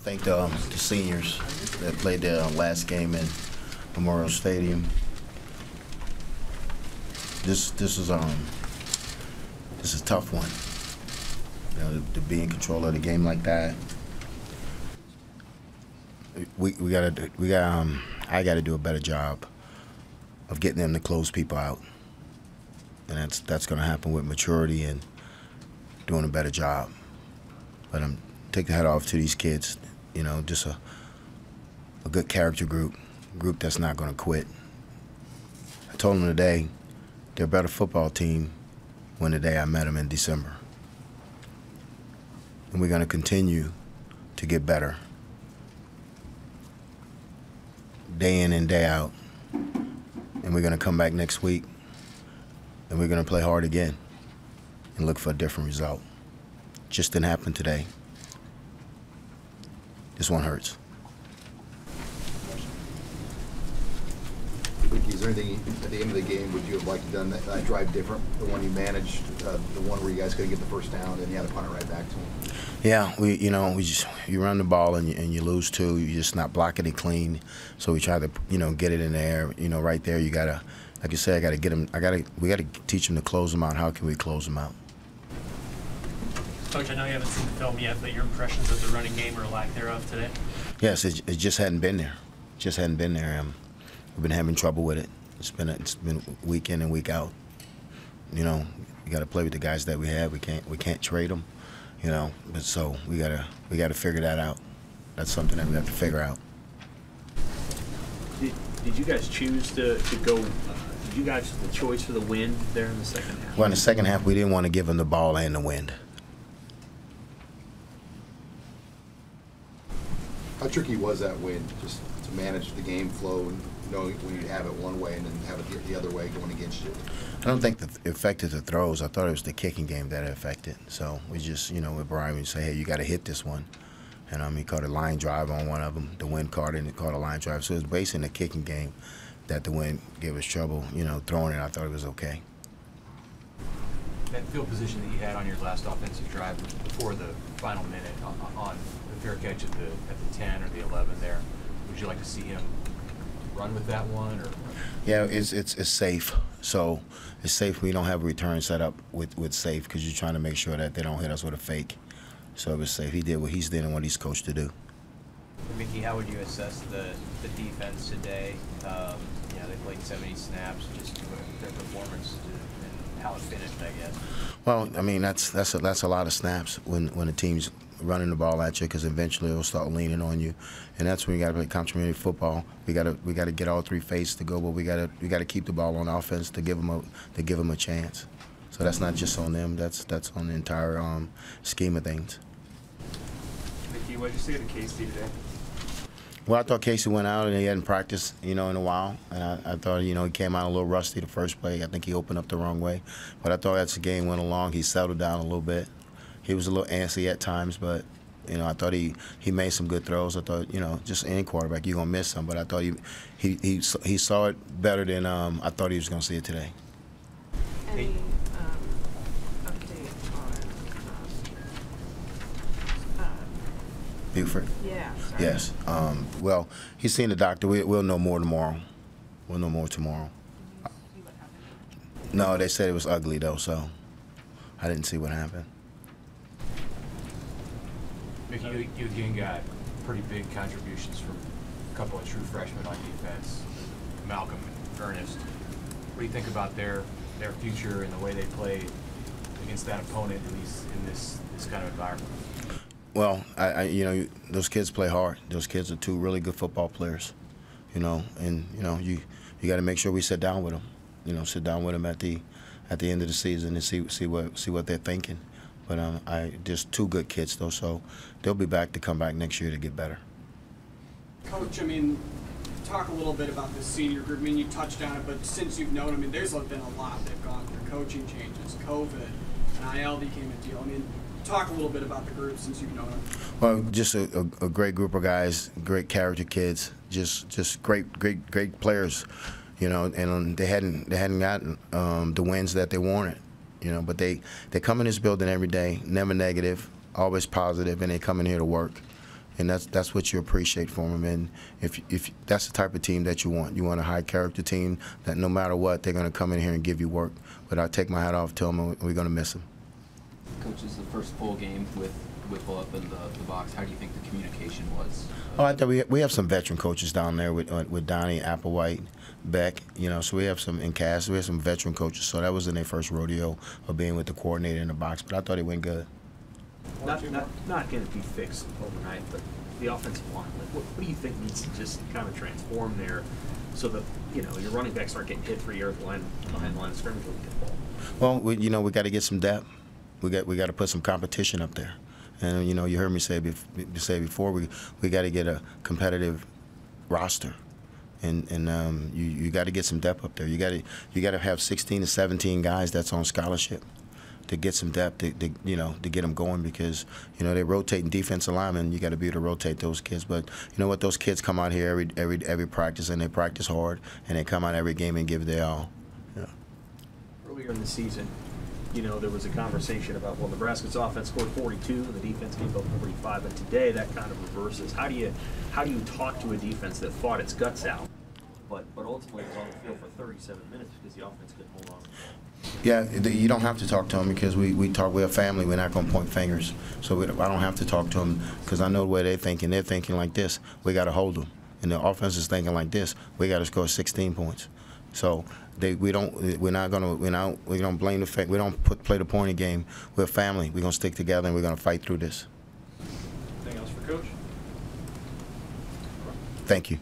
Thank the, um, the seniors that played their last game in Memorial Stadium. This this is um this is a tough one. You know, to, to be in control of the game like that. We we gotta we got um I gotta do a better job of getting them to close people out, and that's that's gonna happen with maturity and doing a better job. But I'm take the head off to these kids. You know, just a a good character group, group that's not going to quit. I told them today they're a better football team when the day I met them in December, and we're going to continue to get better day in and day out. And we're going to come back next week, and we're going to play hard again and look for a different result. Just didn't happen today. This one hurts. Ricky, is there anything at the end of the game would you have liked to done that, that drive different? The one you managed, uh, the one where you guys couldn't get the first down, and you had to punt it right back to him. Yeah, we you know we just you run the ball and you, and you lose two. You're just not blocking it clean. So we try to you know get it in there. You know, right there you gotta, like you said, I gotta get them. I gotta we gotta teach them to close them out. How can we close them out? Coach, I know you haven't seen the film yet, but your impressions of the running game or lack thereof today? Yes, it, it just hadn't been there. Just hadn't been there. Um, we've been having trouble with it. It's been it's been week in and week out. You know, we got to play with the guys that we have. We can't we can't trade them. You know, but so we gotta we gotta figure that out. That's something that we have to figure out. Did, did you guys choose to, to go? Uh, did you guys the choice for the win there in the second half? Well, in the second half, we didn't want to give them the ball and the wind. How tricky was that win, just to manage the game flow and knowing when you have it one way and then have it the, the other way going against you? I don't think that it affected the throws. I thought it was the kicking game that it affected. So we just, you know, with Brian, we say, hey, you got to hit this one. And um, he caught a line drive on one of them. The wind caught it and he caught a line drive. So it was basically in the kicking game that the wind gave us trouble. You know, throwing it, I thought it was okay. that field position that you had on your last offensive drive before the final minute on, on the fair catch at the at the 10 or the 11 there, would you like to see him run with that one or? Yeah, it's it's it's safe. So it's safe. We don't have a return set up with with safe because you're trying to make sure that they don't hit us with a fake. So it was safe. He did what he's did and what he's coached to do. Mickey, how would you assess the, the defense today? Um, you know, they played 70 snaps, just their performance and how it finished, I guess. Well, I mean that's that's a, that's a lot of snaps when when a team's running the ball at you because eventually it'll start leaning on you, and that's when you got to play complementary football. We got to we got to get all three phases to go, but we got to we got to keep the ball on offense to give them a to give them a chance. So that's not just on them. That's that's on the entire um, scheme of things. Mickey, what did you see of Casey today? Well, I thought Casey went out and he hadn't practiced, you know, in a while, and I, I thought, you know, he came out a little rusty the first play. I think he opened up the wrong way, but I thought as the game went along, he settled down a little bit. He was a little antsy at times, but you know, I thought he, he made some good throws. I thought, you know, just any quarterback, you're gonna miss some, but I thought he he he, he saw it better than um, I thought he was gonna see it today. Any um, update on, um, uh, Buford. yeah, sorry. Yes. Um, well, he's seeing the doctor. We, we'll know more tomorrow. We'll know more tomorrow. See what happened. No, they said it was ugly though, so I didn't see what happened. You, you again got pretty big contributions from a couple of true freshmen on defense, Malcolm and Ernest. What do you think about their their future and the way they played against that opponent in these in this this kind of environment? Well, I, I you know those kids play hard. Those kids are two really good football players, you know, and you know you you got to make sure we sit down with them, you know, sit down with them at the at the end of the season and see see what see what they're thinking. But um, I just two good kids though, so they'll be back to come back next year to get better. Coach, I mean, talk a little bit about this senior group. I mean, you touched on it, but since you've known, I mean, there's been a lot they've gone through: coaching changes, COVID, and IL became a deal. I mean, talk a little bit about the group since you've known them. Well, just a, a, a great group of guys, great character kids, just just great great great players, you know. And um, they hadn't they hadn't gotten um, the wins that they wanted, you know. But they they come in this building every day, never negative, always positive, and they come in here to work, and that's that's what you appreciate from them. And if if that's the type of team that you want, you want a high character team that no matter what they're going to come in here and give you work. But I take my hat off to them, and we're going to miss them. Coach, is the first full game with Whipple up in the, the box. How do you think the communication was? Oh, I thought we we have some veteran coaches down there with uh, with Donnie Applewhite, Beck. You know, so we have some in Cass. We have some veteran coaches. So that was in their first rodeo of being with the coordinator in the box. But I thought it went good. Not, not, not gonna be fixed overnight, but the offensive line, like, what, what do you think needs to just kind of transform there so that, you know, your running backs aren't getting hit three yards line, behind the line of scrimmage with the ball? Well, we, you know, we got to get some depth. We got we got to put some competition up there. And you know, you heard me say say before we we got to get a competitive roster. And and um, you you got to get some depth up there. You got to you got to have 16 to 17 guys that's on scholarship to get some depth to, to you know to get them going because you know they're rotating defensive linemen. You got to be able to rotate those kids. But you know what? Those kids come out here every every every practice and they practice hard and they come out every game and give their all. Yeah. Earlier in the season, you know, there was a conversation about, well, Nebraska's offense scored 42, and the defense gave up 45, but today that kind of reverses. How do you, how do you talk to a defense that fought its guts out, but, but ultimately was on the field for 37 minutes because the offense couldn't hold on? Yeah, you don't have to talk to them because we, we talk. We're a family. We're not going to point fingers. So we, I don't have to talk to them because I know the way they're thinking. They're thinking like this. We got to hold them. And the offense is thinking like this. We got to score 16 points. So they, we don't. We're not going to. We're not. We don't blame the fact. We don't put play the pointy game. We're a family. We're going to stick together and we're going to fight through this. Anything else for Coach? Thank you.